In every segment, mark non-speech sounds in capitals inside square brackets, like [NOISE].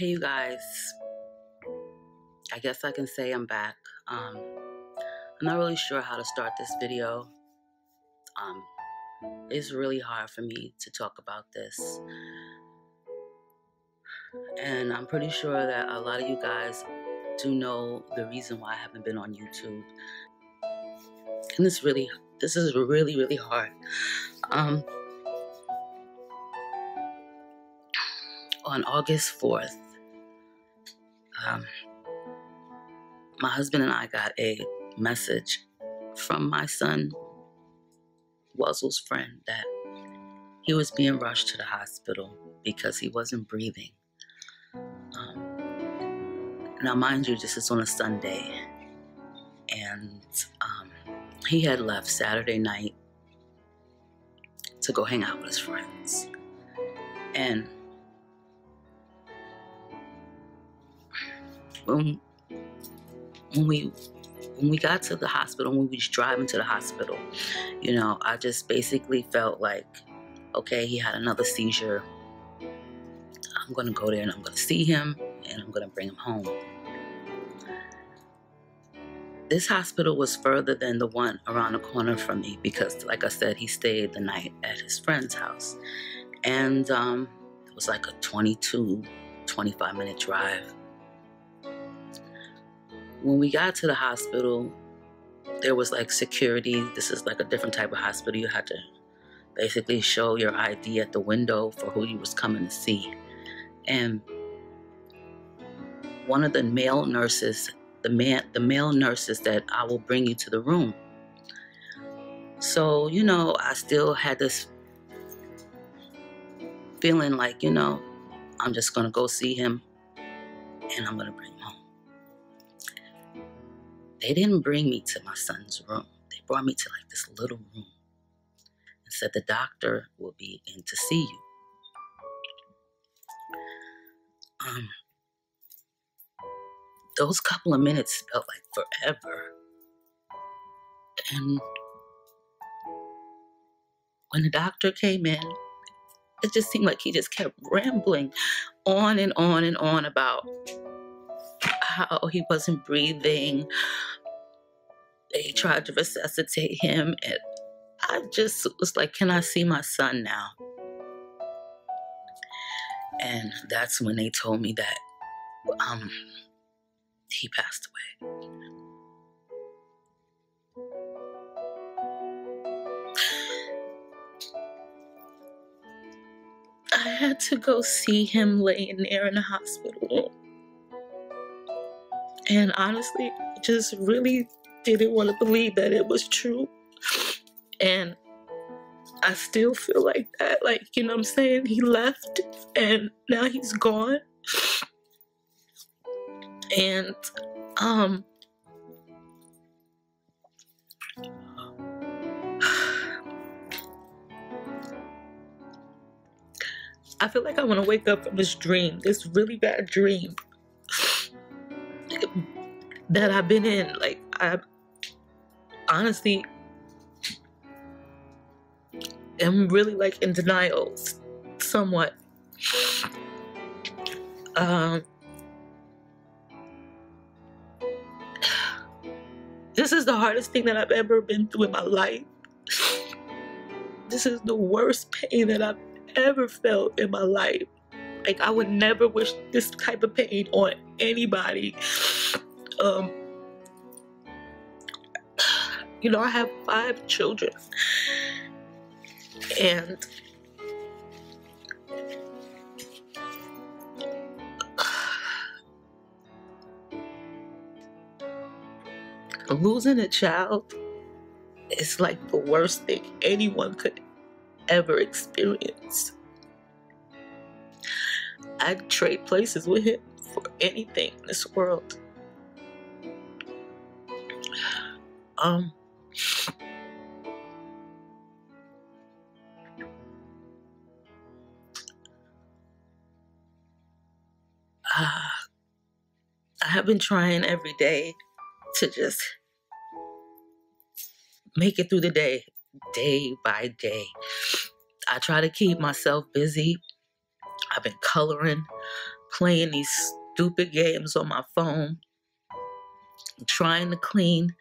Hey, you guys. I guess I can say I'm back. Um, I'm not really sure how to start this video. Um, it's really hard for me to talk about this. And I'm pretty sure that a lot of you guys do know the reason why I haven't been on YouTube. And this really, this is really, really hard. Um, on August 4th, um, my husband and I got a message from my son, Wuzzle's friend, that he was being rushed to the hospital because he wasn't breathing. Um, now, mind you, this is on a Sunday, and um, he had left Saturday night to go hang out with his friends. And when when we when we got to the hospital, when we was driving to the hospital, you know, I just basically felt like, okay, he had another seizure. I'm gonna go there and I'm gonna see him and I'm gonna bring him home. This hospital was further than the one around the corner from me because, like I said, he stayed the night at his friend's house. And um, it was like a 22, 25 minute drive when we got to the hospital, there was like security. This is like a different type of hospital. You had to basically show your ID at the window for who you was coming to see. And one of the male nurses, the man, the male nurses that I will bring you to the room. So, you know, I still had this feeling like, you know, I'm just to go see him and I'm to bring. They didn't bring me to my son's room. They brought me to like this little room and said the doctor will be in to see you. Um, those couple of minutes felt like forever. And when the doctor came in, it just seemed like he just kept rambling on and on and on about how he wasn't breathing. They tried to resuscitate him, and I just was like, Can I see my son now? And that's when they told me that um, he passed away. I had to go see him laying there in the hospital and honestly, just really didn't want to believe that it was true. And I still feel like that. Like, you know what I'm saying? He left and now he's gone. And um I feel like I want to wake up from this dream, this really bad dream that I've been in. Like I honestly am really like in denial somewhat. Um this is the hardest thing that I've ever been through in my life. This is the worst pain that I've ever felt in my life. Like I would never wish this type of pain on anybody. Um, you know, I have five children, and losing a child is like the worst thing anyone could ever experience. I'd trade places with him for anything in this world. Um, uh, I have been trying every day to just make it through the day, day by day. I try to keep myself busy. I've been coloring, playing these stupid games on my phone, trying to clean.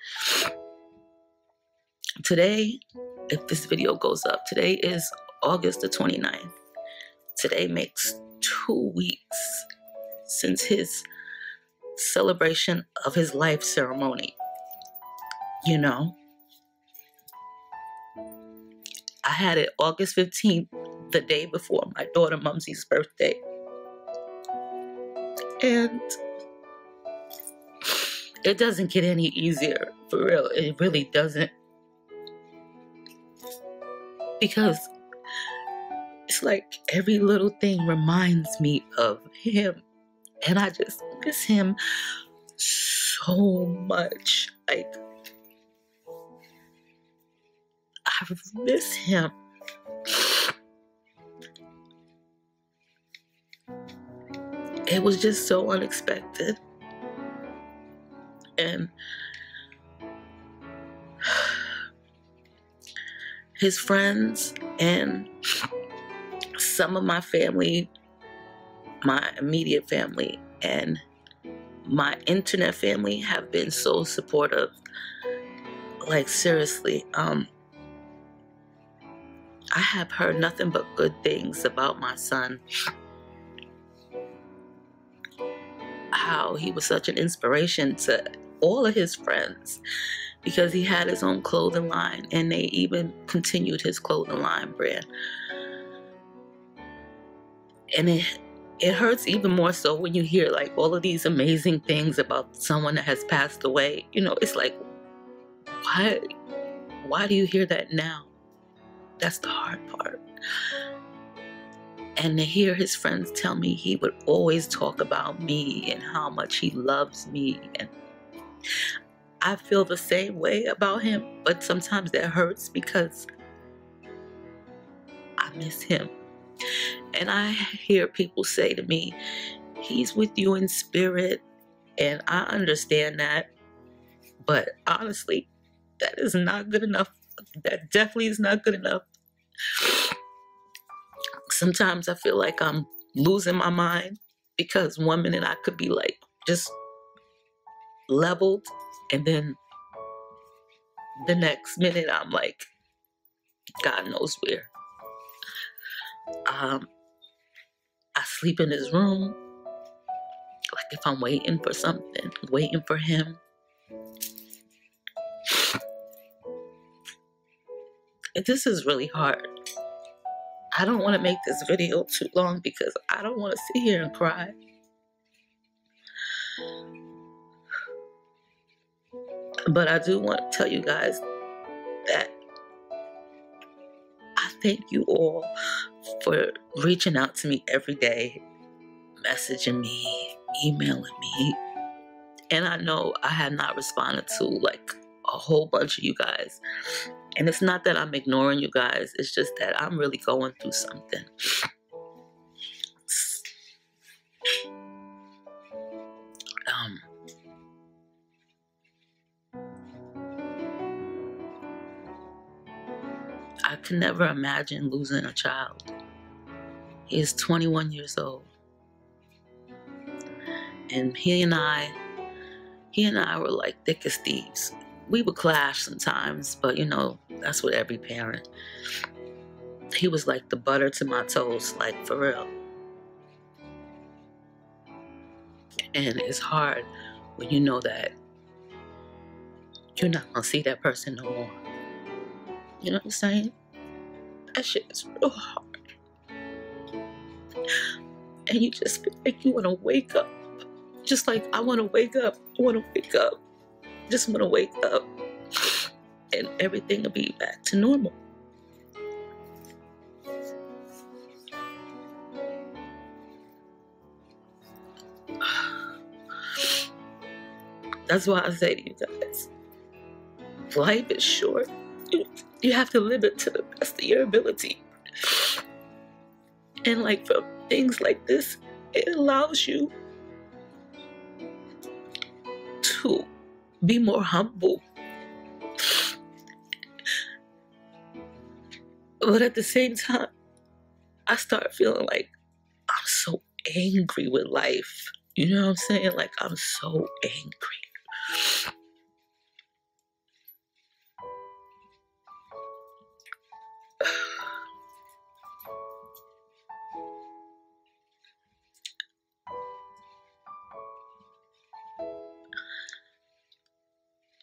Today, if this video goes up, today is August the 29th. Today makes two weeks since his celebration of his life ceremony. You know, I had it August 15th, the day before my daughter Mumsy's birthday. And it doesn't get any easier, for real. It really doesn't. Because it's like every little thing reminds me of him. And I just miss him so much. Like, I miss him. It was just so unexpected. And his friends and some of my family, my immediate family, and my internet family have been so supportive. Like seriously, um, I have heard nothing but good things about my son. How he was such an inspiration to all of his friends because he had his own clothing line and they even continued his clothing line brand. And it it hurts even more so when you hear like all of these amazing things about someone that has passed away. You know, it's like why why do you hear that now? That's the hard part. And to hear his friends tell me he would always talk about me and how much he loves me. And I feel the same way about him, but sometimes that hurts because I miss him. And I hear people say to me, He's with you in spirit. And I understand that. But honestly, that is not good enough. That definitely is not good enough. Sometimes I feel like I'm losing my mind because one minute I could be like just leveled, and then the next minute I'm like, God knows where. Um, I sleep in his room. Like if I'm waiting for something, waiting for him. this is really hard. I don't want to make this video too long because I don't want to sit here and cry. But I do want to tell you guys that I thank you all for reaching out to me every day, messaging me, emailing me. And I know I have not responded to like a whole bunch of you guys. And it's not that I'm ignoring you guys, it's just that I'm really going through something. Could never imagine losing a child. He is 21 years old. And he and I, he and I were like thick as thieves we would clash sometimes, but you know, that's what every parent. He was like the butter to my toast, like for real. And it's hard when you know that you're not gonna see that person no more. You know what I'm saying? That shit is real hard. And you just feel like you wanna wake up. Just like I wanna wake up. I wanna wake up just want to wake up and everything will be back to normal. That's why I say to you guys life is short. You have to live it to the best of your ability. And like for things like this, it allows you to be more humble. But at the same time, I start feeling like I'm so angry with life. You know what I'm saying? Like, I'm so angry.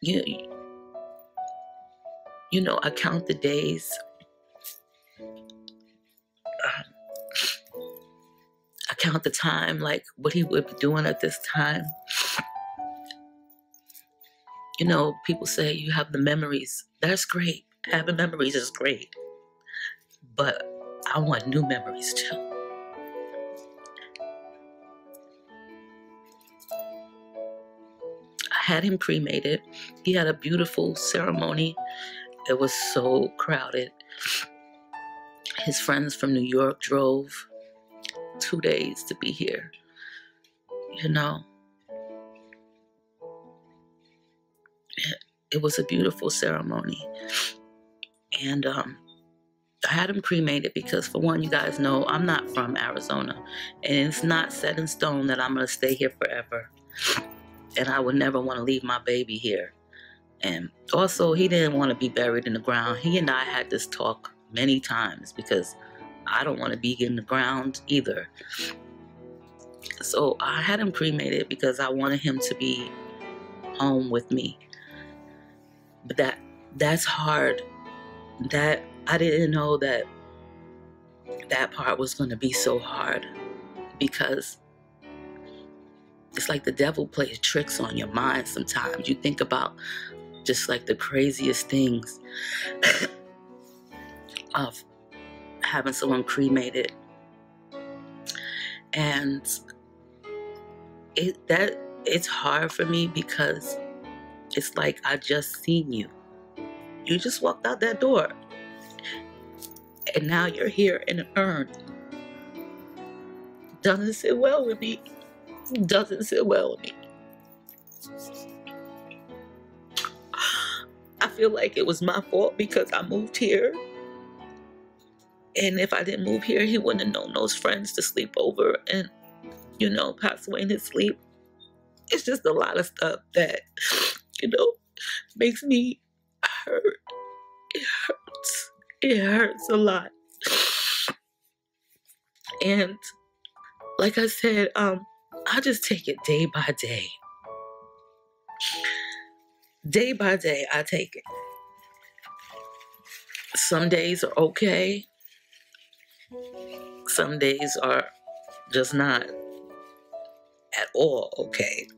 You, you know, I count the days. Um, I count the time, like what he would be doing at this time. You know, people say you have the memories. That's great. Having memories is great. But I want new memories too. Had him cremated. He had a beautiful ceremony. It was so crowded. His friends from New York drove two days to be here. You know, it was a beautiful ceremony. And um, I had him cremated because, for one, you guys know I'm not from Arizona. And it's not set in stone that I'm going to stay here forever and I would never want to leave my baby here. And also, he didn't want to be buried in the ground. He and I had this talk many times because I don't want to be in the ground either. So I had him cremated because I wanted him to be home with me. But that that's hard. That I didn't know that that part was going to be so hard because it's like the devil plays tricks on your mind sometimes. You think about just like the craziest things [COUGHS] of having someone cremated. And it that it's hard for me because it's like I just seen you. You just walked out that door. And now you're here in an urn. Doesn't sit well with me doesn't sit well with me. I feel like it was my fault because I moved here. And if I didn't move here, he wouldn't have known those friends to sleep over and, you know, pass away in his sleep. It's just a lot of stuff that, you know, makes me hurt. It hurts. It hurts a lot. And like I said, um, I just take it day by day. Day by day, I take it. Some days are okay. Some days are just not at all okay.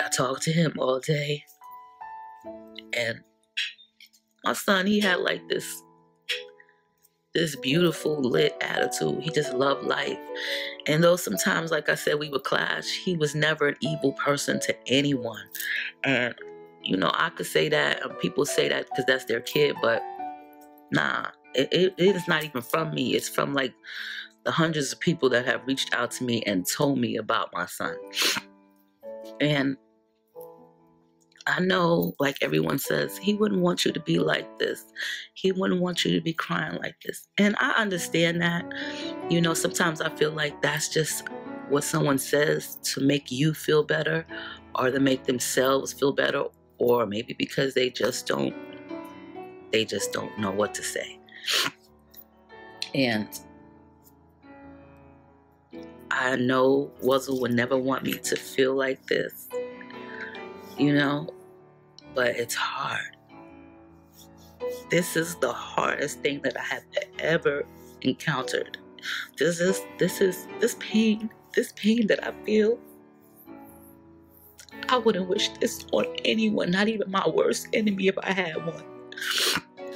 I talk to him all day. And my son, he had like this this beautiful lit attitude. He just loved life. And though sometimes, like I said, we would clash, he was never an evil person to anyone. And, you know, I could say that, and people say that because that's their kid, but nah, it, it, it is not even from me. It's from like the hundreds of people that have reached out to me and told me about my son. And I know, like everyone says, he wouldn't want you to be like this. He wouldn't want you to be crying like this. And I understand that. You know, sometimes I feel like that's just what someone says to make you feel better or to make themselves feel better or maybe because they just don't they just don't know what to say. And I know Wuzzle would never want me to feel like this. You know, but it's hard. This is the hardest thing that I have ever encountered. This is this is this pain, this pain that I feel. I wouldn't wish this on anyone, not even my worst enemy if I had one.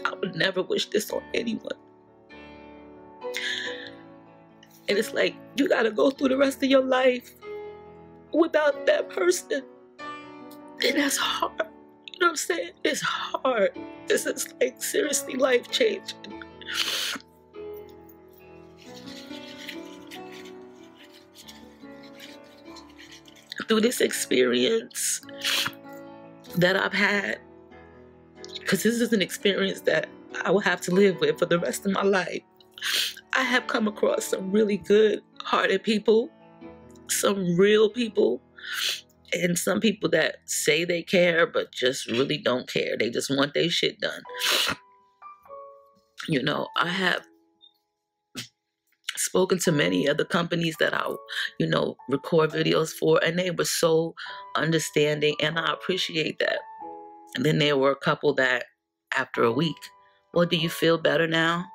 I would never wish this on anyone. And it's like you gotta go through the rest of your life without that person. And that's hard know what I'm saying? It's hard. This is like seriously life changing. Through this experience that I've had, because this is an experience that I will have to live with for the rest of my life. I have come across some really good hearted people, some real people, and some people that say they care but just really don't care. They just want their shit done. You know, I have spoken to many other companies that I, you know, record videos for, and they were so understanding, and I appreciate that. And then there were a couple that, after a week, well, do you feel better now?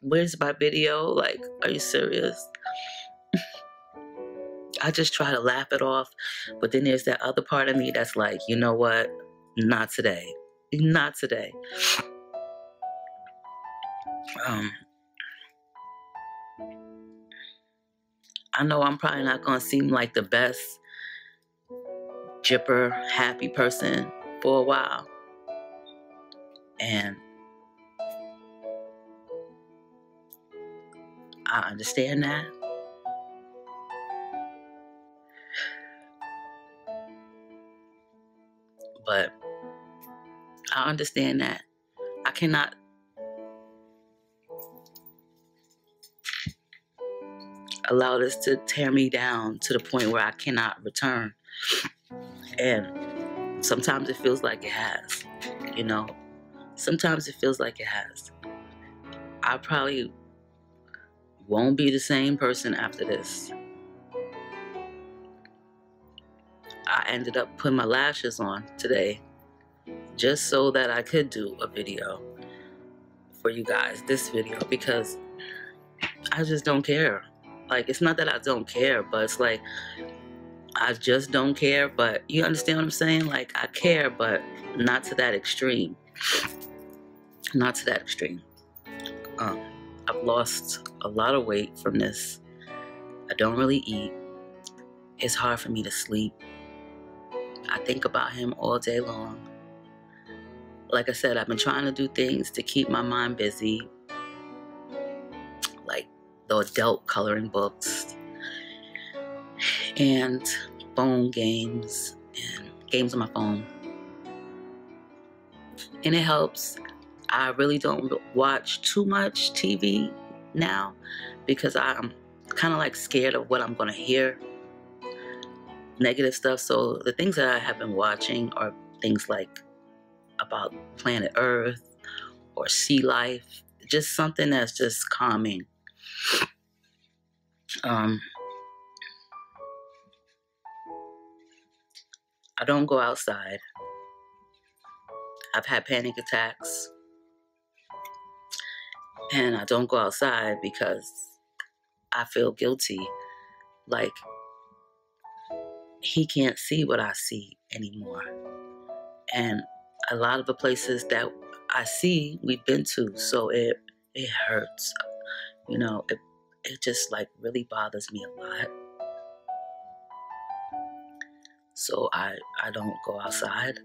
Where's my video? Like, are you serious? I just try to laugh it off. But then there's that other part of me that's like, you know what? Not today. Not today. Um, I know I'm probably not going to seem like the best jipper, happy person for a while. And I understand that. But I understand that I cannot allow this to tear me down to the point where I cannot return. And sometimes it feels like it has, you know. Sometimes it feels like it has. I probably won't be the same person after this. I ended up putting my lashes on today just so that I could do a video for you guys, this video, because I just don't care. Like, it's not that I don't care, but it's like, I just don't care. But you understand what I'm saying? Like, I care, but not to that extreme. Not to that extreme. Um, I've lost a lot of weight from this. I don't really eat. It's hard for me to sleep. I think about him all day long. Like I said, I've been trying to do things to keep my mind busy, like the adult coloring books and phone games and games on my phone. And it helps. I really don't watch too much TV now because I'm kind of like scared of what I'm going to hear. Negative stuff. So the things that I have been watching are things like about planet Earth or sea life, just something that's just calming um, I don't go outside. I've had panic attacks. And I don't go outside because I feel guilty. Like, he can't see what I see anymore. And a lot of the places that I see, we've been to. So it, it hurts you know, it, it just like really bothers me a lot. So I I don't go outside.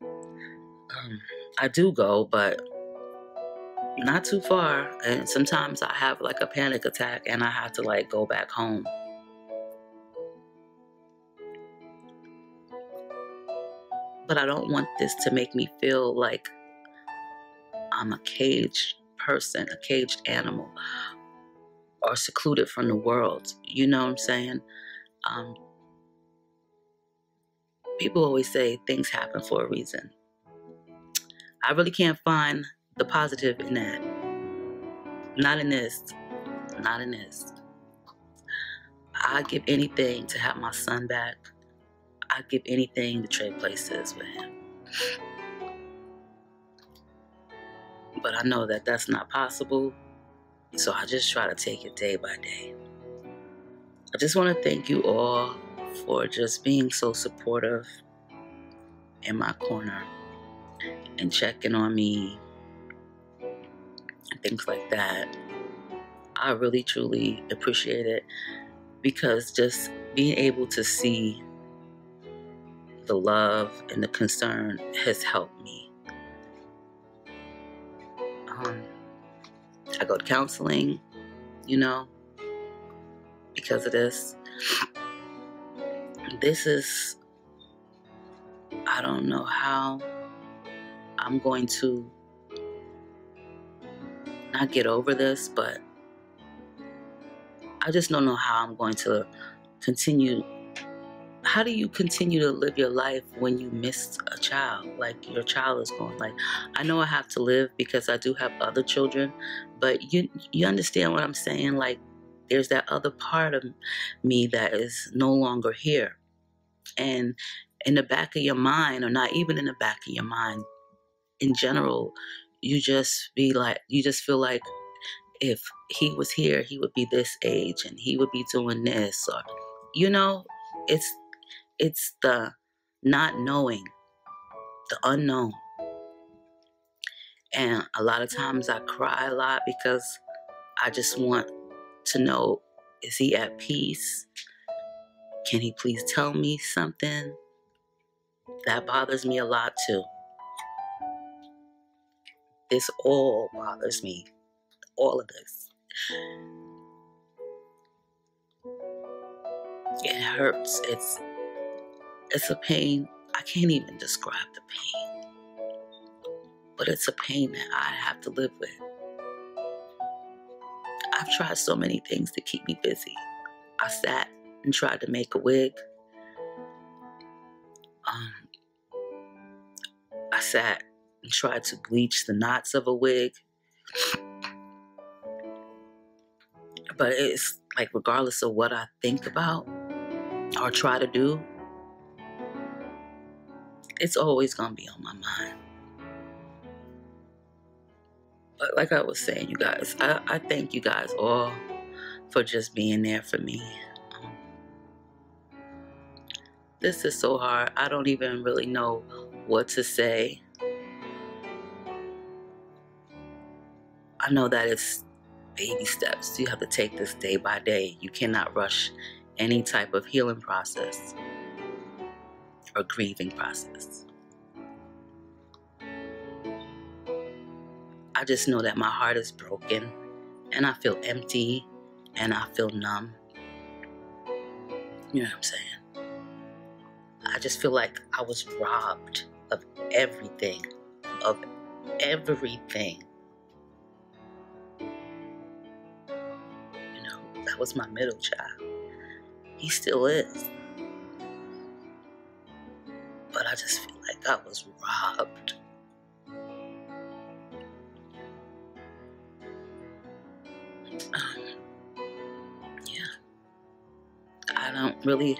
Um, I do go, but not too far. And sometimes I have like a panic attack and I have to like go back home. But I don't want this to make me feel like I'm a caged person, a caged animal, or secluded from the world. You know what I'm saying? Um, people always say things happen for a reason. I really can't find the positive in that. Not in this. Not in this. I'd give anything to have my son back. I'd give anything to trade places with him. But I know that that's not possible. So I just try to take it day by day. I just want to thank you all for just being so supportive in my corner and checking on me and things like that. I really truly appreciate it because just being able to see the love and the concern has helped me. Um, I go to counseling, you know, because of this. This is, I don't know how I'm going to not get over this, but I just don't know how I'm going to continue. How do you continue to live your life when you miss a child? Like your child is going. Like I know I have to live because I do have other children, but you you understand what I'm saying? Like there's that other part of me that is no longer here, and in the back of your mind, or not even in the back of your mind, in general, you just be like, you just feel like if he was here, he would be this age and he would be doing this, or, you know, it's, it's the not knowing, the unknown. And a lot of times I cry a lot because I just want to know is he at peace? Can he please tell me something? That bothers me a lot too. This all bothers me. All of this. It hurts. It's it's a pain. I can't even describe the pain. But it's a pain that I have to live with. I've tried so many things to keep me busy. I sat and tried to make a wig. Um, I sat and tried to bleach the knots of a wig. But it's like, regardless of what I think about or try to do, it's always going to be on my mind. But like I was saying, you guys, I, I thank you guys all for just being there for me. Um, this is so hard. I don't even really know what to say. I know that it's baby steps. You have to take this day by day. You cannot rush any type of healing process or grieving process. I just know that my heart is broken and I feel empty and I feel numb. You know what I'm saying? I just feel like I was robbed of everything, of everything. You know, that was my middle child. He still is. I just feel like I was robbed. Um, yeah. I don't really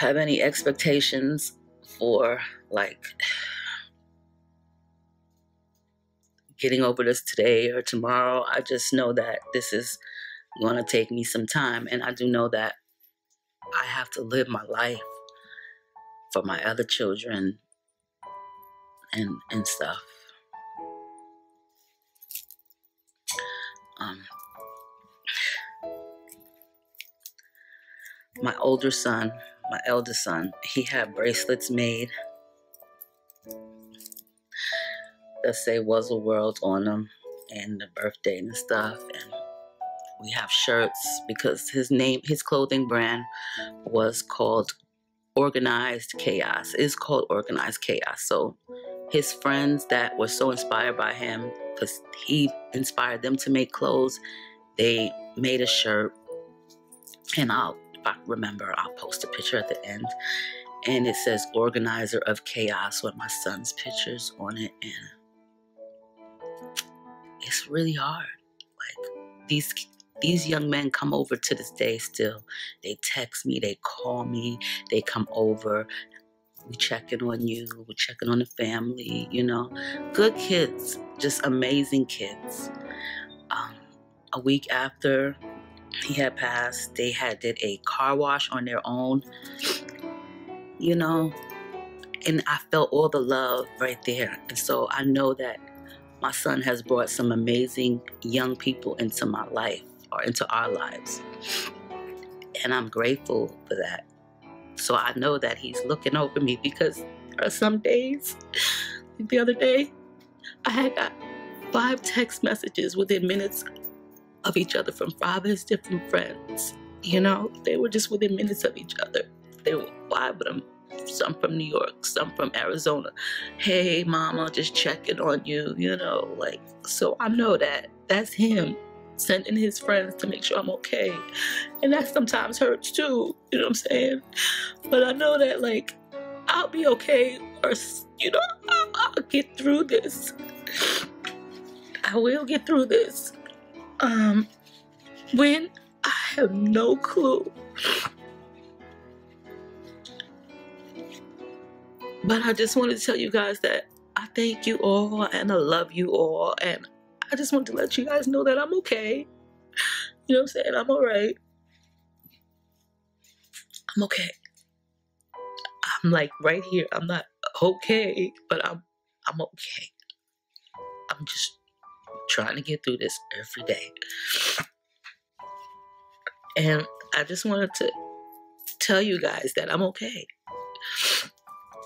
have any expectations for like getting over this today or tomorrow. I just know that this is going to take me some time. And I do know that I have to live my life for my other children and and stuff. Um, my older son, my eldest son, he had bracelets made that say Wuzzle World on them and the birthday and stuff. And we have shirts because his name, his clothing brand was called Organized Chaos. Is called Organized Chaos. So his friends that were so inspired by him, because he inspired them to make clothes, they made a shirt. And I'll, if I remember, I'll post a picture at the end. And it says Organizer of Chaos with my son's pictures on it. And it's really hard. Like these these young men come over to this day still. They text me, they call me, they come over. We checking on you, we're checking on the family, you know. Good kids, just amazing kids. Um, a week after he had passed, they had did a car wash on their own. You know, and I felt all the love right there. And so I know that my son has brought some amazing young people into my life into our lives. And I'm grateful for that. So I know that He's looking over me because there are some days, the other day, I had got five text messages within minutes of each other from five of his different friends. You know, they were just within minutes of each other. There were five of them. some from New York, some from Arizona. Hey, mama, just checking on you, you know, like, so I know that that's him sending his friends to make sure I'm okay. And that sometimes hurts too, you know what I'm saying? But I know that, like, I'll be okay, or, you know, I'll, I'll get through this. I will get through this. Um, when I have no clue. But I just wanted to tell you guys that I thank you all and I love you all. And I just want to let you guys know that I'm okay. You know what I'm saying? I'm all right. I'm okay. I'm like right here. I'm not okay, but I'm I'm okay. I'm just trying to get through this every day. And I just wanted to tell you guys that I'm okay.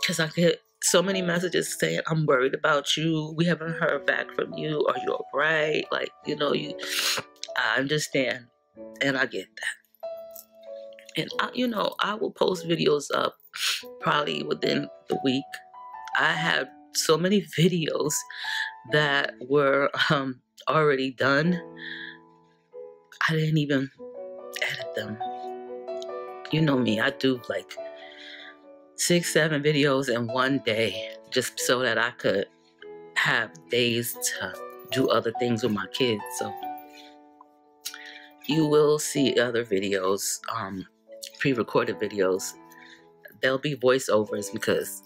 Because I get so many messages saying, I'm worried about you. We haven't heard back from you. Are you all right? Like, you know, you, I understand. And I get that. And, I, you know, I will post videos up probably within the week. I have so many [LAUGHS] videos that were um, already done. I didn't even edit them. You know me, I do like six, seven videos in one day just so that I could have days to do other things with my kids. So you will see other videos, um, pre-recorded videos. There'll be voiceovers because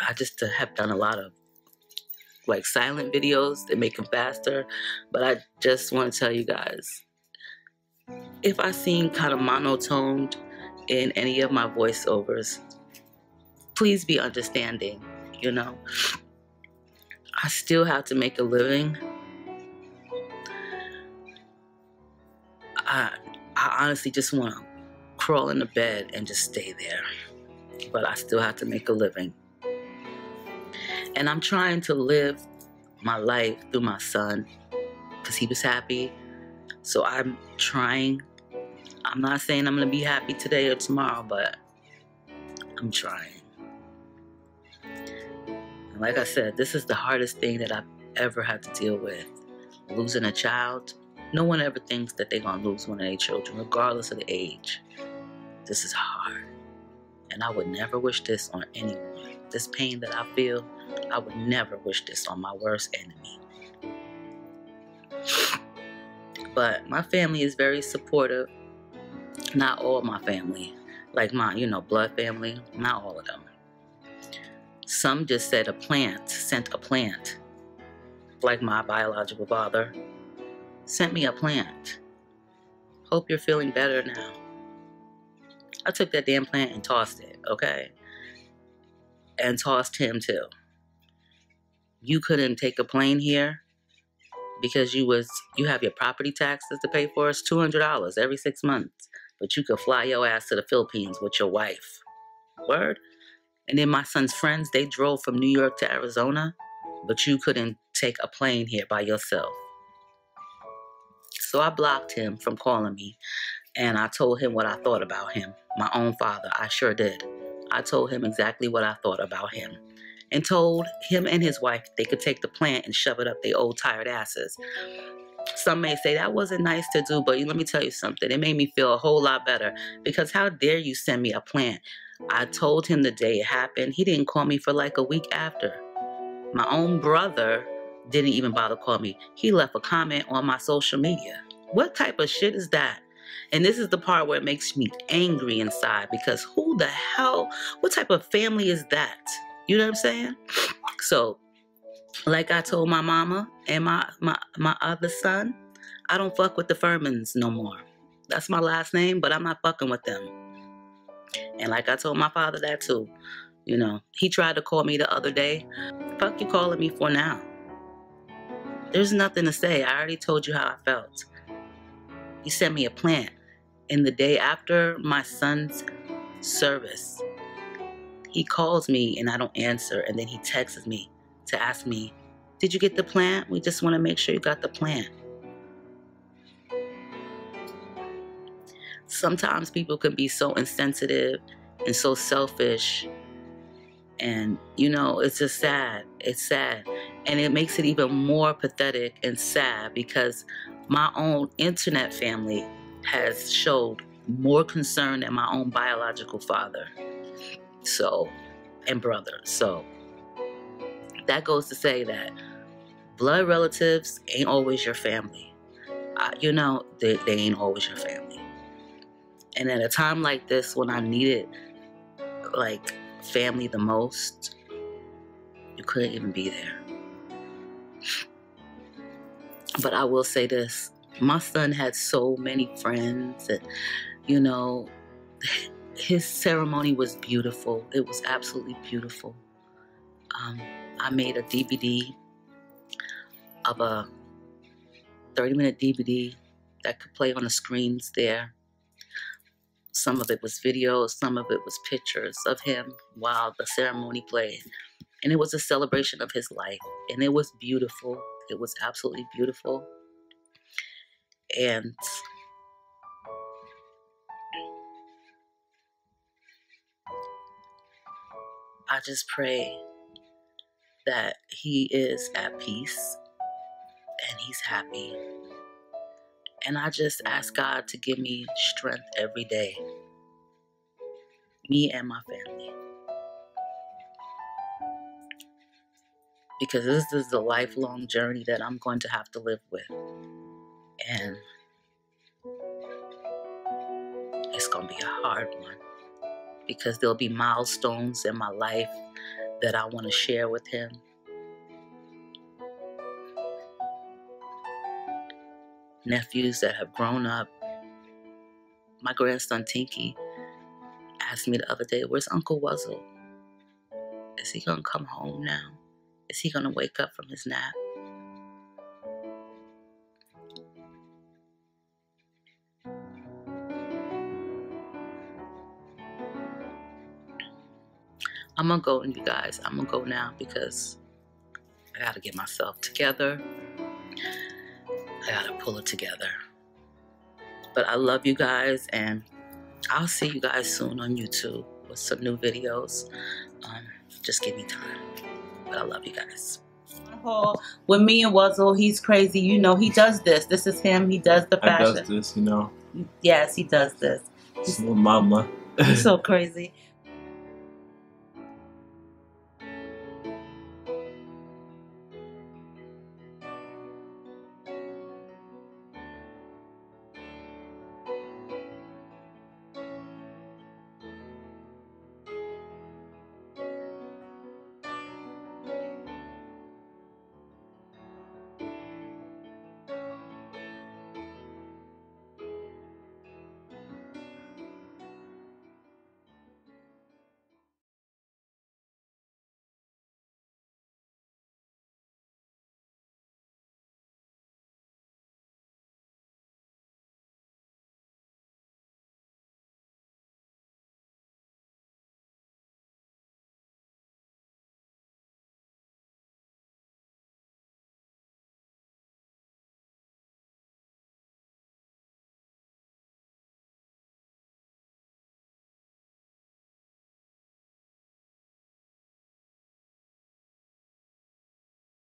I just have done a lot of like silent videos that make them faster. But I just want to tell you guys, if I seem kind of monotoned in any of my voiceovers, please be understanding, you know. I still have to make a living. I, I honestly just want to crawl in the bed and just stay there. But I still have to make a living. And I'm trying to live my life through my son because he was happy. So I'm trying. I'm not saying I'm going to be happy today or tomorrow, but I'm trying. And like I said, this is the hardest thing that I've ever had to deal with. Losing a child. No one ever thinks that they're going to lose one of their children, regardless of the age. This is hard. And I would never wish this on anyone. This pain that I feel, I would never wish this on my worst enemy. But my family is very supportive. Not all my family, like my, you know, blood family, not all of them. Some just said a plant, sent a plant, like my biological father, sent me a plant. Hope you're feeling better now. I took that damn plant and tossed it, okay? And tossed him too you couldn't take a plane here because you was you have your property taxes to pay for. It's two hundred dollars every six months, but you could fly your ass to the Philippines with your wife. Word. And then my son's friends they drove from New York to Arizona, but you couldn't take a plane here by yourself. So I blocked him from calling me, and I told him what I thought about him. My own father, I sure did. I told him exactly what I thought about him and told him and his wife they could take the plant and shove it up their old tired asses. Some may say that wasn't nice to do, but let me tell you something. It made me feel a whole lot better because how dare you send me a plant? I told him the day it happened. He didn't call me for like a week after. My own brother didn't even bother call me. He left a comment on my social media. What type of shit is that? And this is the part where it makes me angry inside because who the hell, what type of family is that? You know what I'm saying? So, like I told my mama and my my my other son, I don't fuck with the Furmans no more. That's my last name, but I'm not fucking with them. And like I told my father that too. You know, he tried to call me the other day. Fuck you calling me for now. There's nothing to say. I already told you how I felt. He sent me a plant. And the day after my son's service, he calls me and I don't answer, and then he texts me to ask me, Did you get the plant? We just want to make sure you got the plant. Sometimes people can be so insensitive and so selfish. And, you know, it's just sad. It's sad. And it makes it even more pathetic and sad because my own internet family has showed more concern than my own biological father. So, and brother. So, that goes to say that blood relatives ain't always your family. Uh, you know, they, they ain't always your family. And at a time like this, when I needed like family the most, you couldn't even be there. But I will say this my son had so many friends, and you know, his ceremony was beautiful. It was absolutely beautiful. Um, I made a DVD of a 30 minute DVD that could play on the screens there. Some of it was videos, some of it was pictures of him while the ceremony played. And it was a celebration of his life. And it was beautiful. It was absolutely beautiful. And I just pray that he is at peace and he's happy. And I just ask God to give me strength every day, me and my family. Because this is the lifelong journey that I'm going to have to live with. And it's going to be a hard one because there'll be milestones in my life that I want to share with him. Nephews that have grown up. My grandson Tinky asked me the other day, Where's Uncle Wuzzle? Is he going to come home now? Is he going to wake up from his nap? I'm gonna go, you guys. I'm gonna go now because I gotta get myself together. I gotta pull it together. But I love you guys, and I'll see you guys soon on YouTube with some new videos. Um, just give me time. But I love you guys. With me and Wuzzle, he's crazy. You know, he does this. This is him. He does the fashion. I does this, you know. Yes, he does this. It's mama. He's so [LAUGHS] crazy.